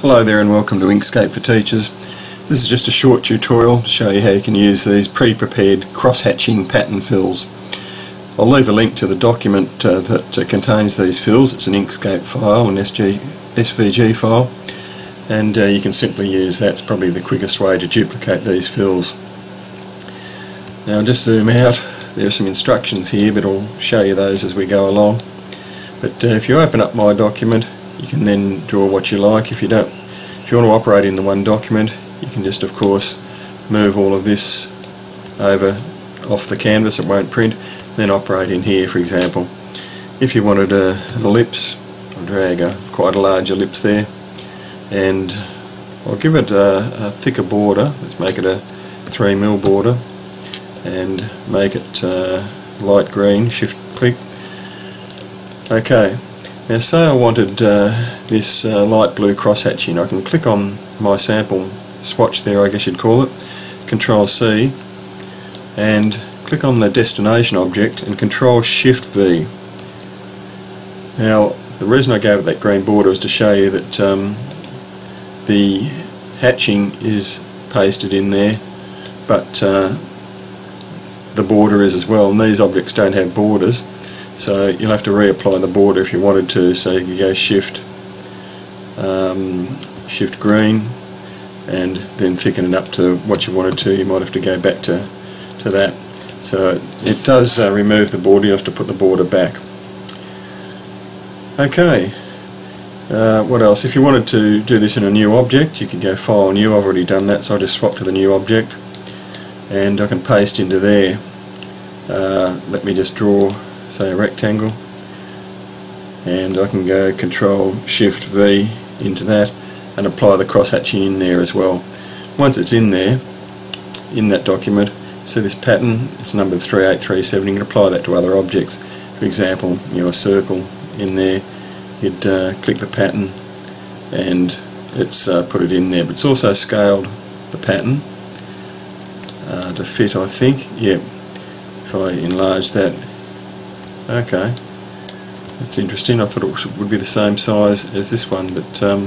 Hello there and welcome to Inkscape for Teachers. This is just a short tutorial to show you how you can use these pre-prepared cross-hatching pattern fills. I'll leave a link to the document uh, that uh, contains these fills. It's an Inkscape file, an SG, SVG file and uh, you can simply use that. It's probably the quickest way to duplicate these fills. Now just zoom out. There are some instructions here but I'll show you those as we go along. But uh, if you open up my document you can then draw what you like. If you don't if you want to operate in the one document you can just of course move all of this over off the canvas. It won't print. Then operate in here for example. If you wanted a, an ellipse I'll drag a, quite a large ellipse there. And I'll give it a, a thicker border. Let's make it a 3 mil border and make it uh, light green. Shift click. Okay now say I wanted uh, this uh, light blue cross hatching, I can click on my sample swatch there I guess you'd call it, control C and click on the destination object and control shift V. Now the reason I gave it that green border is to show you that um, the hatching is pasted in there but uh, the border is as well and these objects don't have borders so you'll have to reapply the border if you wanted to. So you can go shift, um, shift green, and then thicken it up to what you wanted to. You might have to go back to to that. So it does uh, remove the border. You have to put the border back. Okay. Uh, what else? If you wanted to do this in a new object, you could go File, New. I've already done that, so I just swap to the new object, and I can paste into there. Uh, let me just draw say a rectangle. And I can go control shift V into that and apply the cross hatching in there as well. Once it's in there in that document see this pattern? It's number 3837 you can apply that to other objects. For example you know a circle in there. You'd uh, click the pattern and it's uh, put it in there. But it's also scaled the pattern uh, to fit I think. Yeah if I enlarge that Okay, that's interesting. I thought it would be the same size as this one, but um,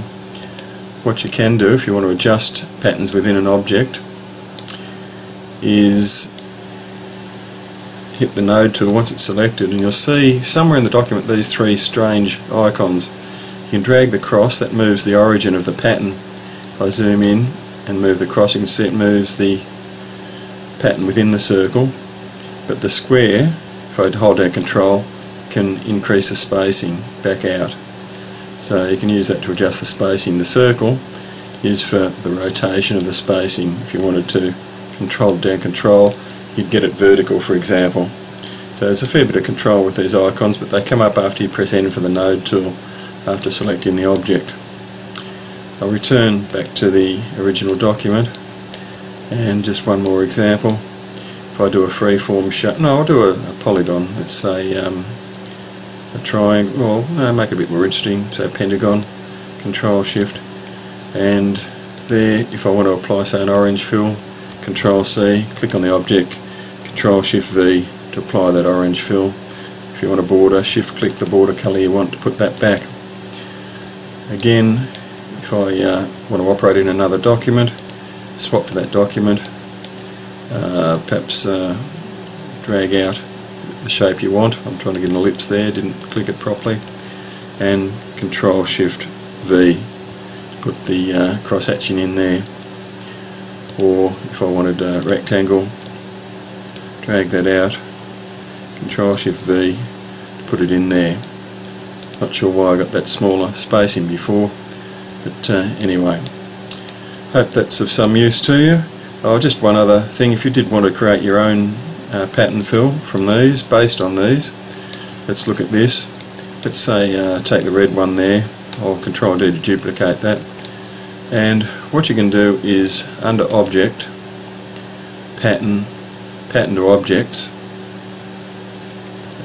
what you can do if you want to adjust patterns within an object is hit the node tool once it's selected and you'll see somewhere in the document these three strange icons. You can drag the cross, that moves the origin of the pattern. If I zoom in and move the cross you can see it moves the pattern within the circle but the square if I hold down control can increase the spacing back out. So you can use that to adjust the spacing. The circle is for the rotation of the spacing. If you wanted to control down control you'd get it vertical for example. So there's a fair bit of control with these icons but they come up after you press N for the node tool after selecting the object. I'll return back to the original document. And just one more example if I do a freeform shape, no I'll do a, a polygon, let's say um, a triangle, well no, make it a bit more interesting, say pentagon, control shift and there if I want to apply say an orange fill, control C, click on the object, control shift V to apply that orange fill. If you want a border, shift click the border colour you want to put that back. Again, if I uh, want to operate in another document, swap to that document, uh, perhaps uh, drag out the shape you want. I'm trying to get an ellipse there, didn't click it properly. And control shift V. Put the uh, cross hatching in there. Or if I wanted a rectangle drag that out. Control shift V to put it in there. Not sure why I got that smaller spacing before but uh, anyway. Hope that's of some use to you Oh, just one other thing, if you did want to create your own uh, pattern fill from these, based on these, let's look at this. Let's say uh, take the red one there, I'll control D to duplicate that. And what you can do is under object, pattern, pattern to objects,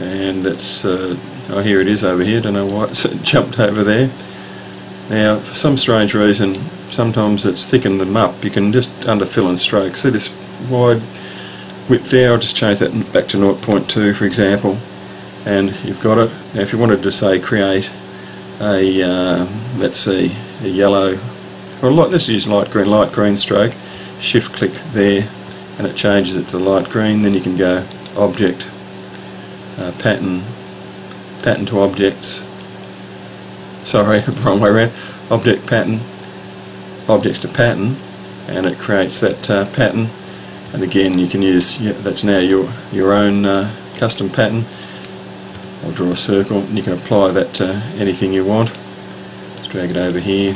and that's, uh, oh here it is over here, don't know why it's jumped over there. Now, for some strange reason, sometimes it's thickened them up. You can just underfill and stroke. See this wide width there? I'll just change that back to 0.2 for example and you've got it. Now if you wanted to say create a, uh, let's see, a yellow or light, let's use light green, light green stroke, shift click there and it changes it to light green, then you can go object, uh, pattern, pattern to objects, sorry, wrong way around, object pattern, objects to pattern, and it creates that uh, pattern. And again you can use yeah, that's now your your own uh, custom pattern. I'll draw a circle and you can apply that to anything you want. Drag it over here.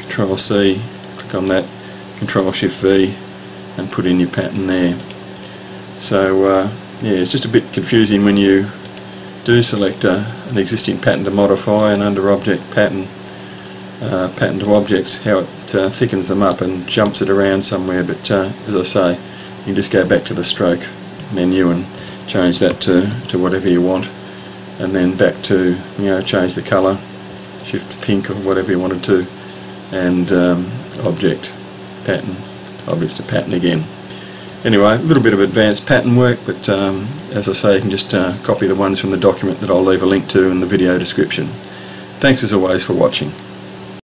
Control C click on that. Control shift V and put in your pattern there. So uh, yeah it's just a bit confusing when you do select a, an existing pattern to modify and under object pattern uh, pattern to objects how it uh, thickens them up and jumps it around somewhere but uh, as I say you can just go back to the stroke menu and change that to, to whatever you want. And then back to you know change the colour shift to pink or whatever you wanted to and um, object pattern object to pattern again. Anyway a little bit of advanced pattern work but um, as I say you can just uh, copy the ones from the document that I'll leave a link to in the video description. Thanks as always for watching